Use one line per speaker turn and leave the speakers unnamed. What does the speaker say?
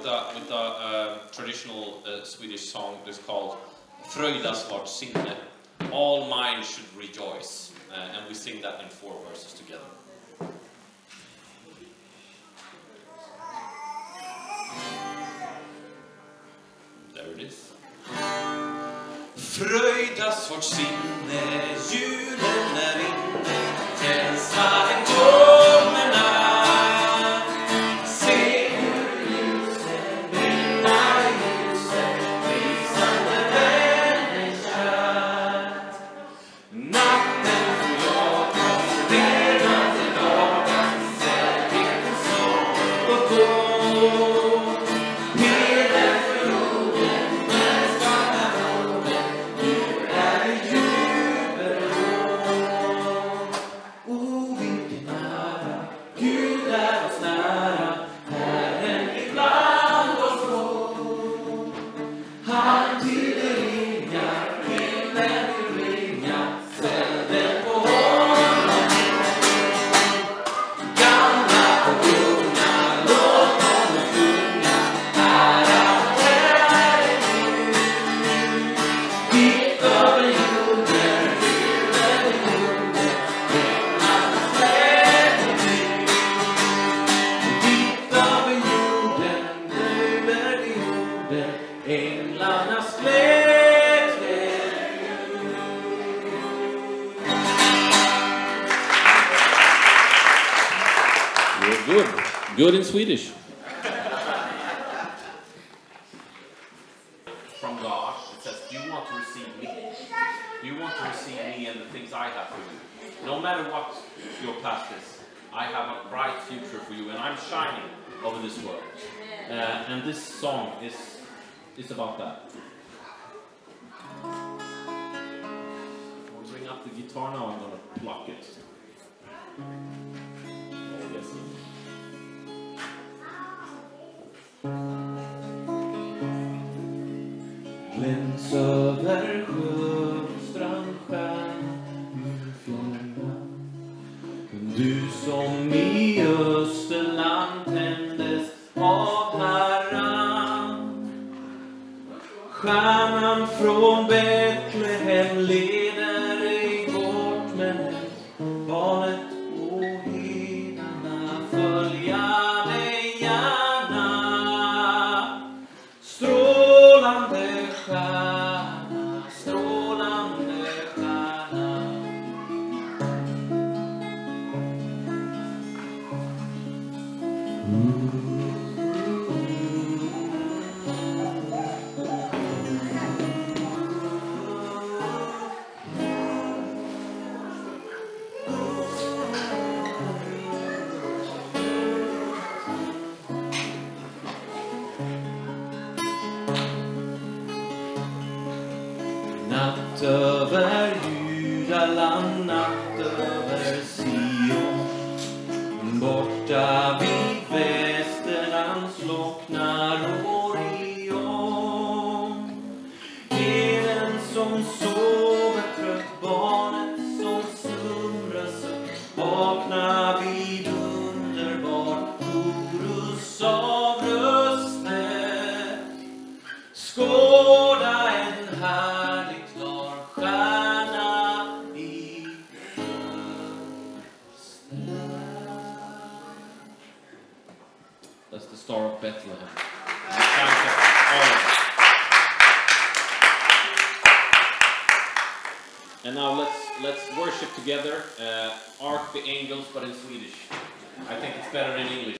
with a, with a uh, traditional uh, Swedish song that's called Fröjdas vårt sinne. All minds should rejoice. Uh, and we sing that in four verses together. There it is. Fröjdas vårt sinne,
Good in Swedish.
from God. It says, Do you want to receive me? Do you want to receive me and the things I have for you? No matter what your past is, I have a bright future for you, and I'm shining over this world. Uh, and this song is, is about that. I'll bring up the guitar now, I'm going to pluck it.
Gläns över Sjöstrand stjärna ur fjärran Du som i Österland tändes av Herran. Stjärnan från Betlehem leder ej bort men barnet och herdarna följa dig gärna. Strålande stjärna, strålande Natt över Judaland, natt över Sion. Borta vid Västerland slocknar Orion. Heden som sover That's the Star of Bethlehem. Signs. And now let's let's worship together. Uh, Ark the Angels, but in Swedish. I think it's better in English.